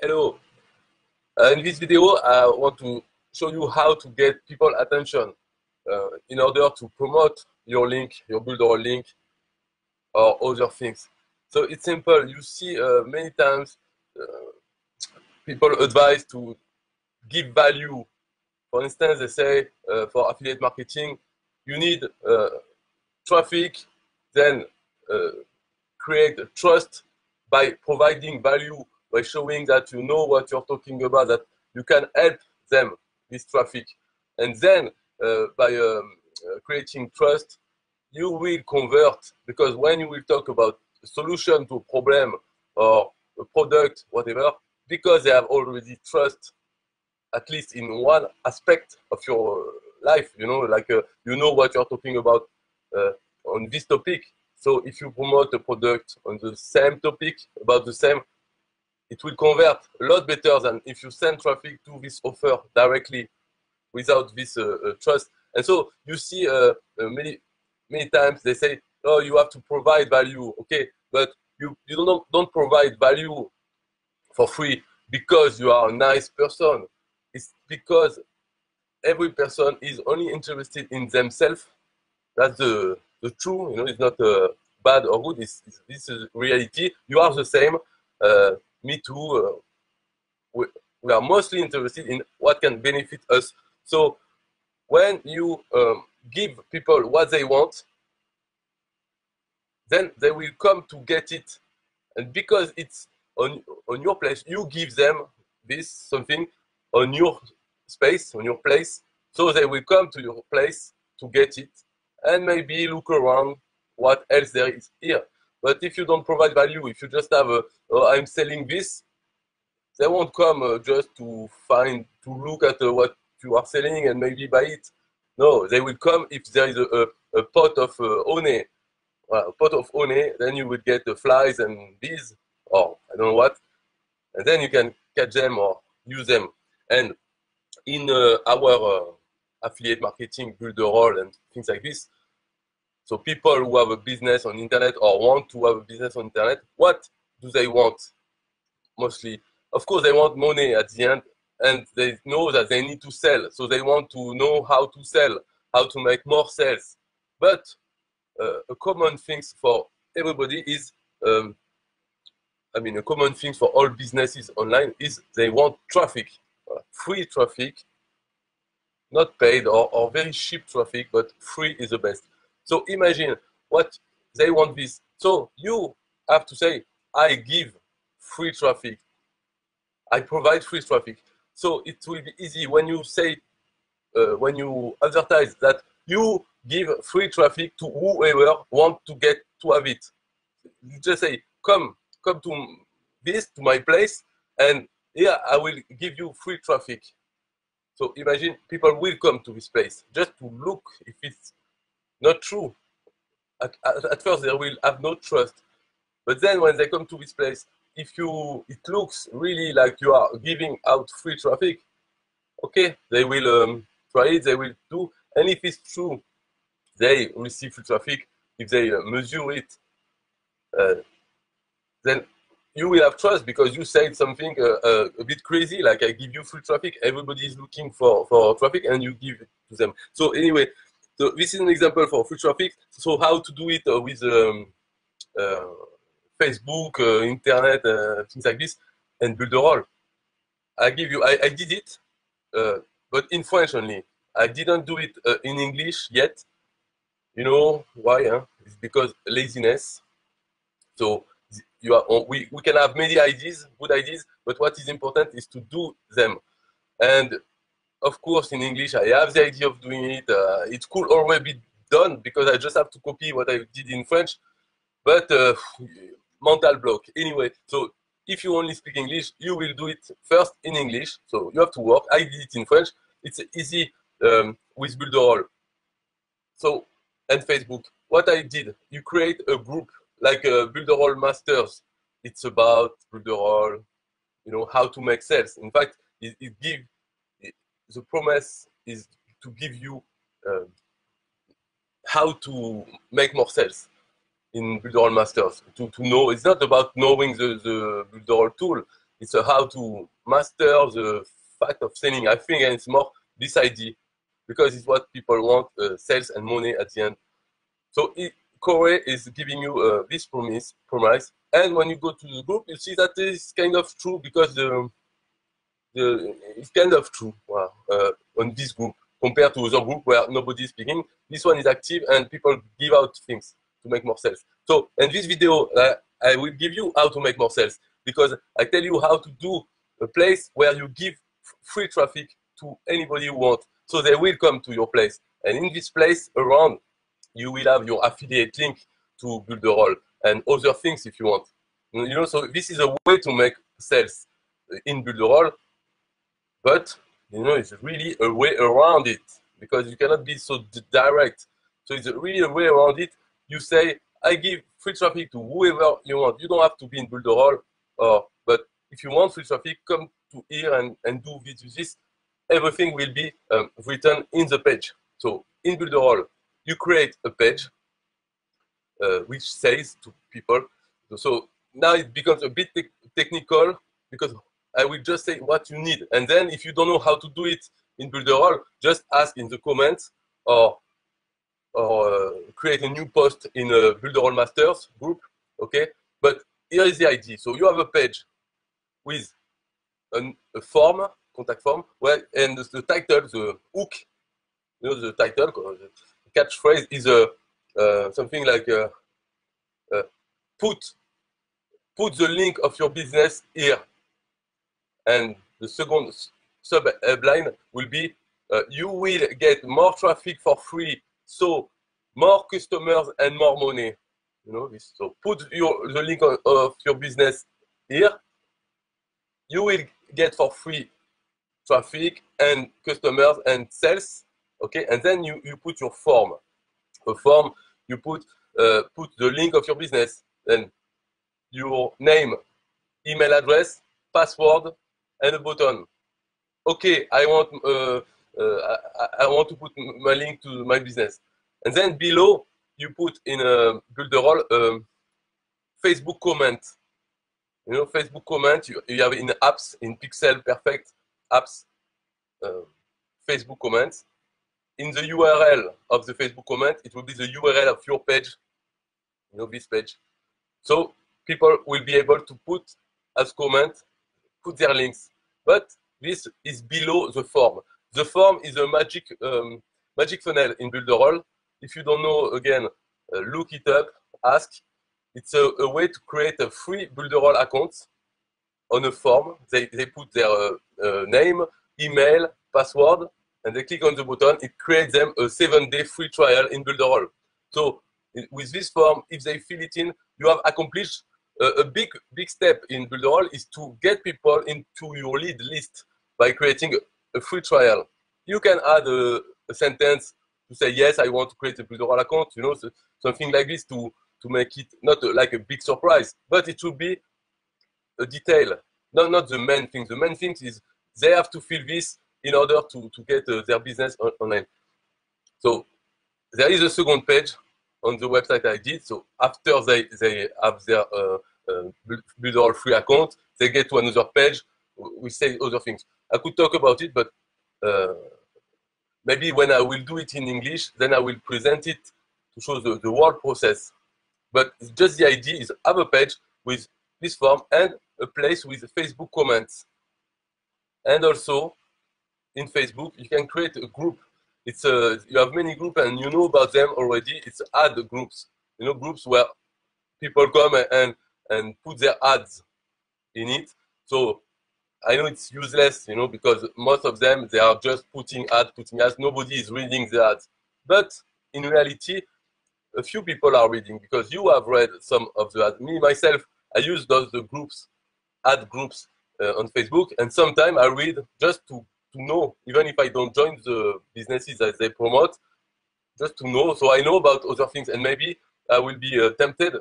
Hello. Uh, in this video, I want to show you how to get people attention uh, in order to promote your link, your Builderall link, or other things. So it's simple. You see uh, many times uh, people advise to give value. For instance, they say uh, for affiliate marketing, you need uh, traffic, then create trust by providing value by showing that you know what you're talking about, that you can help them with traffic. And then uh, by um, uh, creating trust, you will convert because when you will talk about a solution to a problem or a product, whatever, because they have already trust, at least in one aspect of your life, you know, like uh, you know what you're talking about uh, on this topic. So if you promote a product on the same topic, about the same, it will convert a lot better than if you send traffic to this offer directly without this uh, uh, trust. And so you see uh, uh, many many times they say, "Oh, you have to provide value." Okay, but you you don't don't provide value for free because you are a nice person. It's because every person is only interested in themselves. That's the the true. You know, it's not uh, bad or good. It's, it's, this is reality. You are the same. Me too, uh, we, we are mostly interested in what can benefit us. So when you um, give people what they want, then they will come to get it. And because it's on, on your place, you give them this something on your space, on your place. So they will come to your place to get it and maybe look around what else there is here. But if you don't provide value, if you just have a, oh, I'm selling this, they won't come uh, just to find, to look at uh, what you are selling and maybe buy it. No, they will come if there is a, a, a pot of uh, one, a pot of one, then you would get the flies and bees, or I don't know what, and then you can catch them or use them. And in uh, our uh, affiliate marketing, Builderall and things like this, so people who have a business on internet or want to have a business on internet, what do they want mostly? Of course, they want money at the end, and they know that they need to sell. So they want to know how to sell, how to make more sales. But uh, a common thing for everybody is, um, I mean, a common thing for all businesses online is they want traffic, uh, free traffic, not paid or, or very cheap traffic, but free is the best. So imagine what they want this. So you have to say, I give free traffic. I provide free traffic. So it will be easy when you say, uh, when you advertise that you give free traffic to whoever want to get to have it. You just say, come, come to this, to my place, and here I will give you free traffic. So imagine people will come to this place just to look if it's not true. At, at, at, first, they will have no trust. But then when they come to this place, if you, it looks really like you are giving out free traffic, okay, they will um, try it, they will do. And if it's true, they receive free traffic, if they uh, measure it, uh, then you will have trust because you said something uh, uh, a bit crazy, like I give you free traffic, everybody is looking for, for traffic and you give it to them. So anyway, so this is an example for free traffic. So how to do it uh, with um, uh, Facebook, uh, internet, things like this, and Builderall. I give you, I, I did it, but in French only. I didn't do it in English yet. You know why? Huh? It's because laziness. So you are, we, we can have many ideas, good ideas, but what is important is to do them. And of course, in English, I have the idea of doing it. Uh, it could already be done because I just have to copy what I did in French. But uh, mental block. Anyway, so if you only speak English, you will do it first in English. So you have to work. I did it in French. It's easy um, with Builderall. So, and Facebook. What I did, you create a group like uh, Builderall Masters. It's about Builderall, you know, how to make sales. In fact, it, it gives the promise is to give you uh, how to make more sales in Builderall Masters. To, to know, it's not about knowing the, the Builderall tool, it's how to master the fact of selling. I think and it's more this idea because it's what people want, uh, sales and money at the end. So it, Core is giving you uh, this promise, promise, and when you go to the group, you see that it's kind of true because the, the it's kind of true wow, uh, on this group compared to other group where nobody is speaking. This one is active and people give out things to make more sales. So in this video, uh, I will give you how to make more sales because I tell you how to do a place where you give free traffic to anybody you want. So they will come to your place. And in this place around, you will have your affiliate link to build a Builderall and other things if you want. You know, so this is a way to make sales in build a Builderall, but you know, it's really a way around it because you cannot be so direct. So it's really a way around it. You say, I give free traffic to whoever you want. You don't have to be in Builderall, or but if you want free traffic, come to here and, and do this, this. Everything will be um, written in the page. So in Builderall, you create a page uh, which says to people. So now it becomes a bit te technical because I will just say what you need. And then if you don't know how to do it in Builderall, just ask in the comments or or uh, create a new post in a Builderall Masters group. Okay, but here is the idea. So you have a page with an, a form, contact form, where and the, title, the hook, you know, the title, the catchphrase is a uh, something like uh, uh, put put the link of your business here and the second sub-headline will be uh, you will get more traffic for free, so more customers and more money. You know this. So put your the link of, your business here. You will get for free traffic and customers and sales. Okay, and then you, you put your form. A form you put uh, put the link of your business, then your name, email address, password, and a button. Okay, I want uh, uh, I, I, want to put my link to my business, and then below you put in a Builderall um, Facebook comment. You know, Facebook comment you, you have in apps in Pixel Perfect apps, uh, Facebook comments. In the URL of the Facebook comment, it will be the URL of your page. You know this page, so people will be able to put as comment put their links. But this is below the form. The form is a magic um, magic funnel in Builderall. If you don't know, again, uh, look it up, ask. It's a, a, way to create a free Builderall account on a form. They, they put their uh, uh, name, email, password, and they click on the button. It creates them a seven-day free trial in Builderall. So with this form, if they fill it in, you have accomplished a big big step in Builderall is to get people into your lead list by creating a, free trial. You can add a, a, sentence to say yes, I want to create a Builderall account. You know, so, something like this to to make it not a, like a big surprise, but it should be a detail, not not the main thing. The main thing is they have to fill this in order to to get uh, their business on, online. So there is a second page on the website I did. So after they, they have their uh, uh, free account, they get to another page. We say other things. I could talk about it, but uh, maybe when I will do it in English, then I will present it to show the, the whole process. But just the idea is have a page with this form and a place with Facebook comments. And also in Facebook, you can create a group it's a you have many groups and you know about them already. It's ad groups, you know, groups where people come and and put their ads in it. So I know it's useless, you know, because most of them they are just putting ads, putting ads. Nobody is reading the ads. But in reality, a few people are reading because you have read some of the ads. Me myself, I use those the groups, ad groups uh, on Facebook, and sometimes I read just to to know, even if I don't join the businesses that they promote, just to know. So I know about other things, and maybe I will be uh, tempted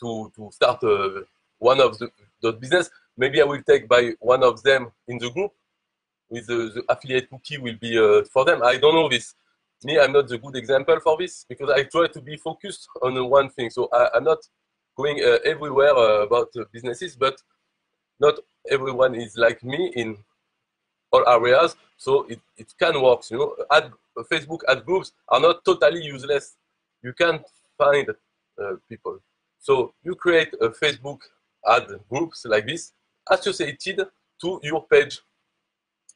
to to start uh, one of the those business. Maybe I will take by one of them in the group. With the, the affiliate cookie will be uh, for them. I don't know this. Me, I'm not the good example for this because I try to be focused on one thing. So I, am not going uh, everywhere uh, about businesses, but not everyone is like me in all areas, so it, it can work. You know, ad, Facebook ad groups are not totally useless. You can find uh, people. So you create a Facebook ad groups like this associated to your page,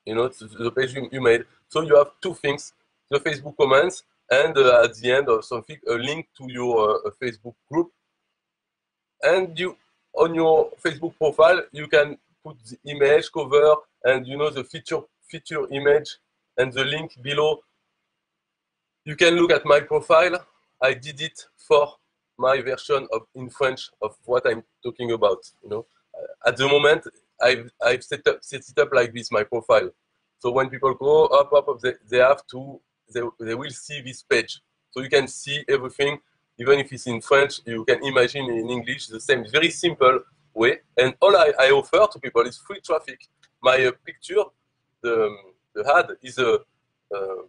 you know, the page you, you made. So you have two things, the Facebook comments and uh, at the end of something, a link to your uh, Facebook group. And you, on your Facebook profile, you can put the image cover and you know the feature feature image and the link below. You can look at my profile. I did it for my version of in French of what I'm talking about. You know, at the moment I've I've set up set it up like this my profile. So when people go up up, up they, they have to they, they will see this page. So you can see everything, even if it's in French, you can imagine in English the same. very simple way. And all I, I offer to people is free traffic. My uh, picture, the, the ad is a uh,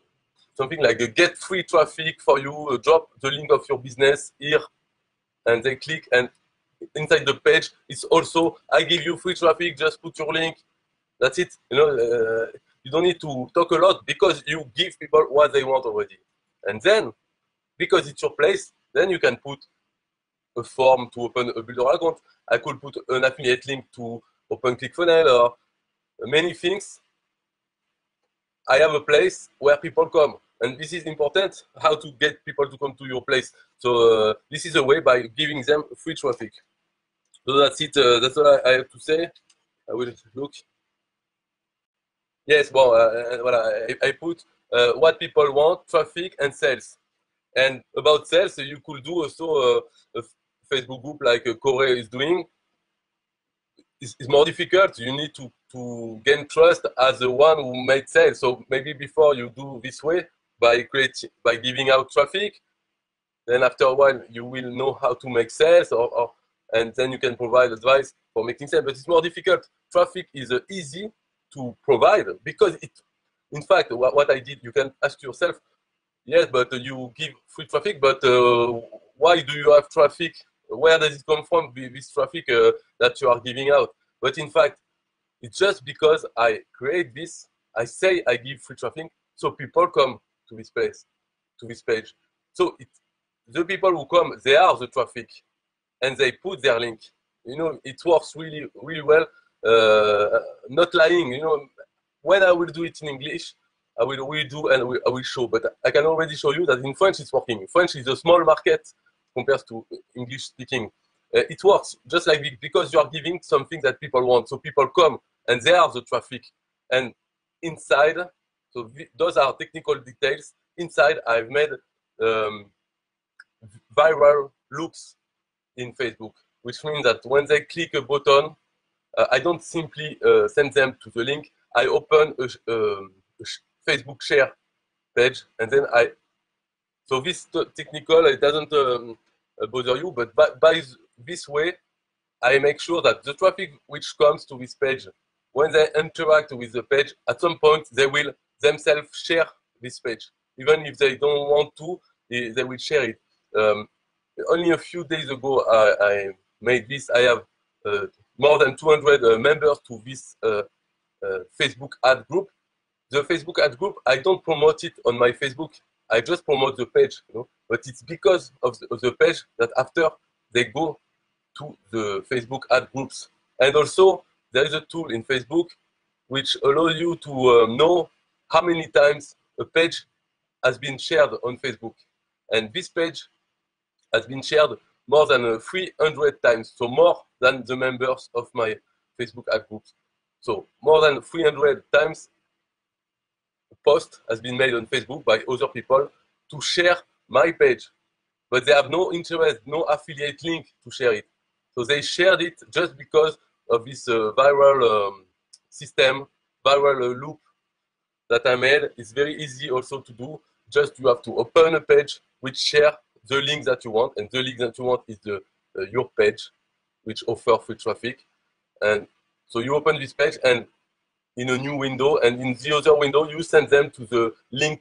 something like a get free traffic for you, uh, drop the link of your business here, and they click and inside the page it's also I give you free traffic, just put your link. That's it. You know, uh, you don't need to talk a lot because you give people what they want already. And then, because it's your place, then you can put a form to open a builder account. I could put an affiliate link to open ClickFunnels or many things. I have a place where people come. And this is important, how to get people to come to your place. So uh, this is a way by giving them free traffic. So that's it. Uh, that's all I, I have to say. I will look. Yes, well, uh, voilà, I, I put uh, what people want, traffic and sales. And about sales, you could do also uh, a Facebook group like uh, Corey is doing. It's, it's, more difficult. You need to, to gain trust as the one who made sales. So maybe before you do this way by creating, by giving out traffic, then after a while you will know how to make sales or, or and then you can provide advice for making sales. But it's more difficult. Traffic is uh, easy to provide because it, in fact, what, what I did, you can ask yourself, yes, but you give free traffic, but uh, why do you have traffic? Where does it come from, this traffic uh, that you are giving out? But in fact, it's just because I create this, I say I give free traffic, so people come to this place, to this page. So it, the people who come, they are the traffic, and they put their link. You know, it works really, really well uh, not lying. You know, when I will do it in English, I will redo and I will show. But I can already show you that in French it's working. French is a small market compared to English speaking. Uh, it works just like because you are giving something that people want. So people come and they are the traffic. And inside, so those are technical details. Inside, I've made um, viral loops in Facebook, which means that when they click a button, uh, I don't simply uh, send them to the link. I open a, um, a Facebook share page, and then I. So this technical, it doesn't um, uh, bother you, but by, by this way, I make sure that the traffic which comes to this page, when they interact with the page, at some point they will themselves share this page. Even if they don't want to, they, will share it. Um, only a few days ago, I, I made this. I have uh, more than 200 uh, members to this uh, uh, Facebook ad group. The Facebook ad group, I don't promote it on my Facebook. I just promote the page, you know. But it's because of the, of the page that after they go to the Facebook ad groups. And also, there is a tool in Facebook which allows you to um, know how many times a page has been shared on Facebook. And this page has been shared more than uh, 300 times, so more than the members of my Facebook ad groups. So more than 300 times a post has been made on Facebook by other people to share my page, but they have no interest, no affiliate link to share it. So they shared it just because of this uh, viral um, system, viral uh, loop that I made. It's very easy also to do. Just you have to open a page which share the link that you want, and the link that you want is the uh, your page, which offer free traffic. And so you open this page and in a new window, and in the other window, you send them to the link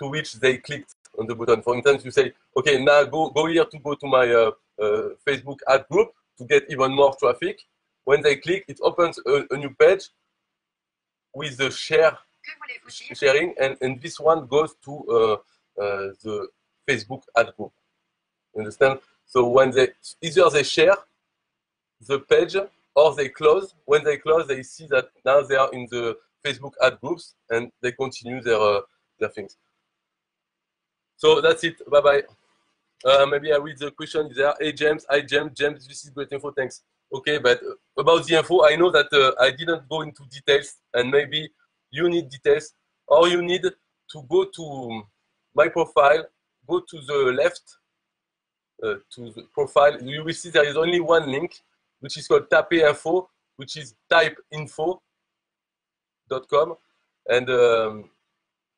to which they clicked on the button. For instance, you say, okay, now go, go here to go to my uh, uh, Facebook ad group to get even more traffic. when they click, it opens a, a new page with the share sharing, and, and this one goes to uh, uh, the Facebook ad group. Understand? So when they either they share the page or they close. When they close, they see that now they are in the Facebook ad groups and they continue their uh, their things. So that's it. Bye bye. Uh, maybe I read the question there. Hey James, hi James, James, this is great info. Thanks. Okay, but about the info, I know that uh, I didn't go into details, and maybe you need details, or you need to go to my profile, go to the left uh, to the profile. You will see there is only one link, which is called Tape Info, which is typeinfo.com, and um,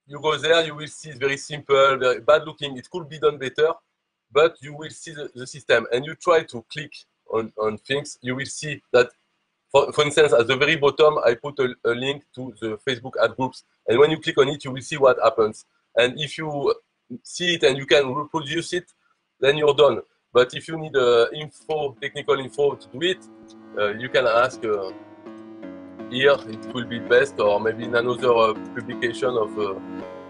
you go there. You will see it's very simple, very bad looking. It could be done better, but you will see the, the system, and you try to click on, on things, you will see that, for, for instance, at the very bottom, I put a, a, link to the Facebook ad groups. And when you click on it, you will see what happens. And if you see it and you can reproduce it, then you're done. But if you need uh, info, technical info to do it, uh, you can ask uh, here, it will be best, or maybe in another uh, publication of uh,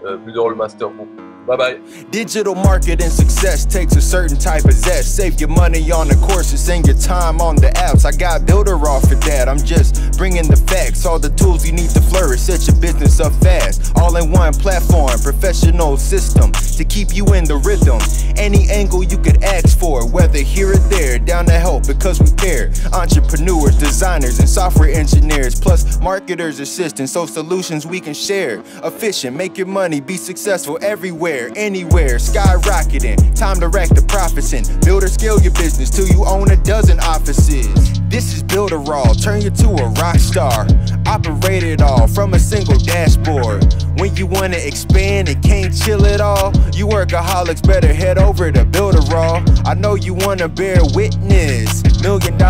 uh, Builder Master Book. Bye bye. Digital marketing success takes a certain type of zest. Save your money on the courses and your time on the apps. I got Builderall for that. I'm just bringing the facts, all the tools you need to flourish. Set your business up fast. All in one platform, professional system to keep you in the rhythm. Any angle you could ask for, whether here or there, down to help because we care. Entrepreneurs, designers, and software engineers, plus marketers, assistants, so solutions we can share. Efficient, make your money, be successful everywhere anywhere, skyrocketing. Time to rack the profits and build or scale your business till you own a dozen offices. This is Builderall, turn you to a rock star. Operate it all from a single dashboard. When you wanna expand and can't chill at all, you workaholics better head over to Builderall. I know you wanna bear witness.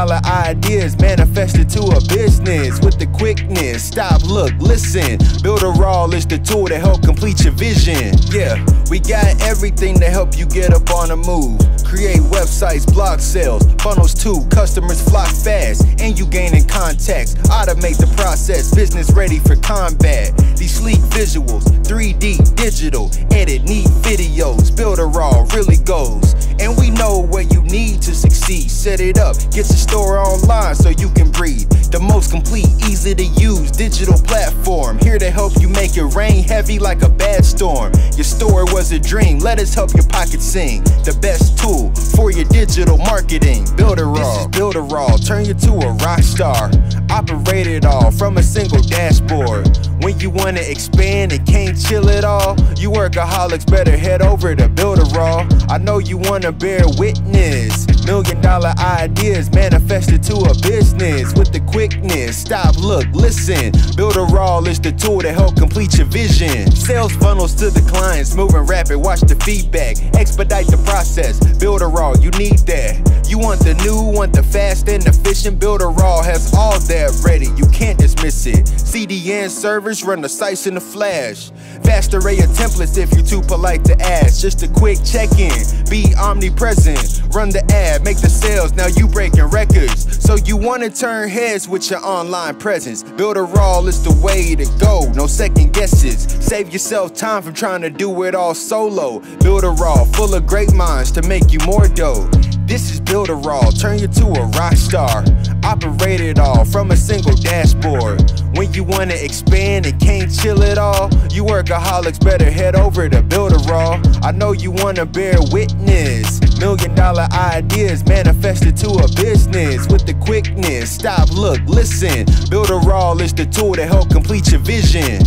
Dollar ideas manifested to a business with the quickness. Stop, look, listen. Builder Builderall is the tool to help complete your vision. Yeah, we got everything to help you get up on the move. Create websites, blog sales, funnels too. Customers flock fast, and you gaining contacts. Automate the process, business ready for combat. These sleek visuals, 3D, digital, edit neat videos. Builder Builderall really goes. And we know what you need to succeed. Set it up, get your store online so you can breathe. The most complete, easy to use digital platform. Here to help you make it rain heavy like a bad storm. Your store was a dream, let us help your pocket sing. The best tool for your digital marketing. Builderall. This is Builderall, turn you to a rock star. Operate it all from a single dashboard. When you wanna expand and can't chill at all, you workaholics better head over to Builderall. I know you wanna bear witness. Million dollar ideas manifested to a business with the quickness. Stop, look, listen. Builderall is the tool to help complete your vision. Sales funnels to the clients, moving rapid. Watch the feedback, expedite the process. Builderall, you need that. You want the new, want the fast and efficient. Builderall has all that ready. You can't dismiss it. CDN run the sites in the flash. Vast array of templates if you're too polite to ask. Just a quick check-in. Be omnipresent. Run the ad, make the sales. Now you breaking records. So you wanna turn heads with your online presence. Builderall is the way to go. No second guesses. Save yourself time from trying to do it all solo. Builderall, full of great minds to make you more dough. This is build a Builderall, turn you to a rock star. Operate it all from a single dashboard. When you wanna expand and can't chill at all, you workaholics better head over to build a Builderall. I know you wanna bear witness. Million dollar ideas manifested to a business with the quickness. Stop, look, listen. Build a Builderall is the tool to help complete your vision.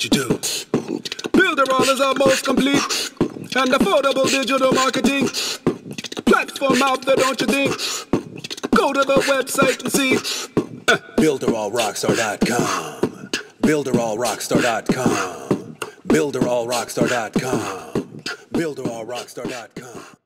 What you do. Builderall is our most complete and affordable digital marketing platform out there, don't you think? Go to the website and see. Uh, BuilderallRockstar.com. BuilderallRockstar.com. BuilderallRockstar.com. BuilderAllRockstar.com.